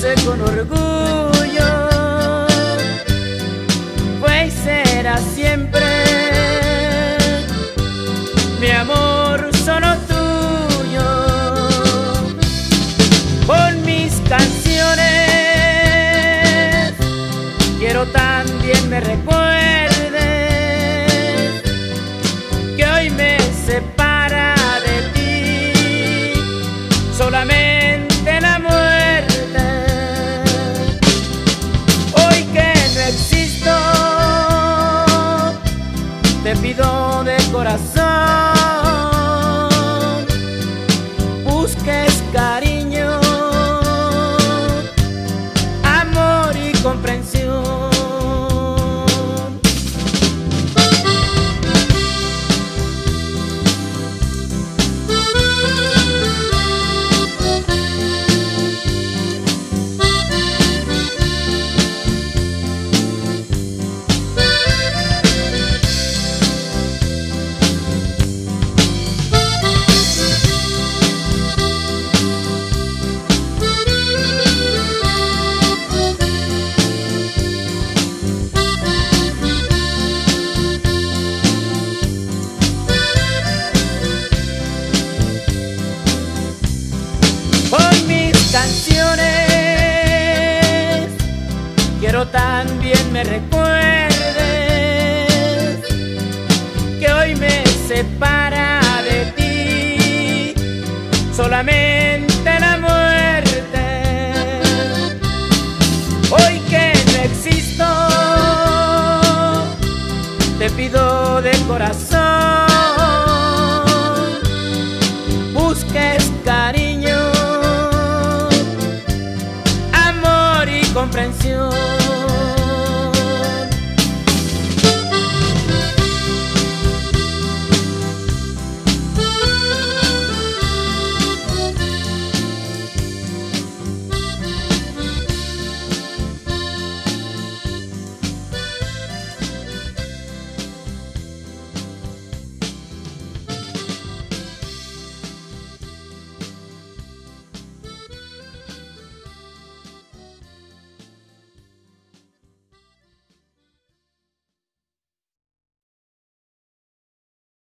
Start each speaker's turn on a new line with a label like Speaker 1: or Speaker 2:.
Speaker 1: con orgullo, fue y será siempre mi amor solo tuyo. Con mis canciones quiero también me recuerdes te pido de corazón. Busques cariño, también me recuerdes que hoy me separa de ti solamente la muerte. Hoy que no existo, te pido de corazón.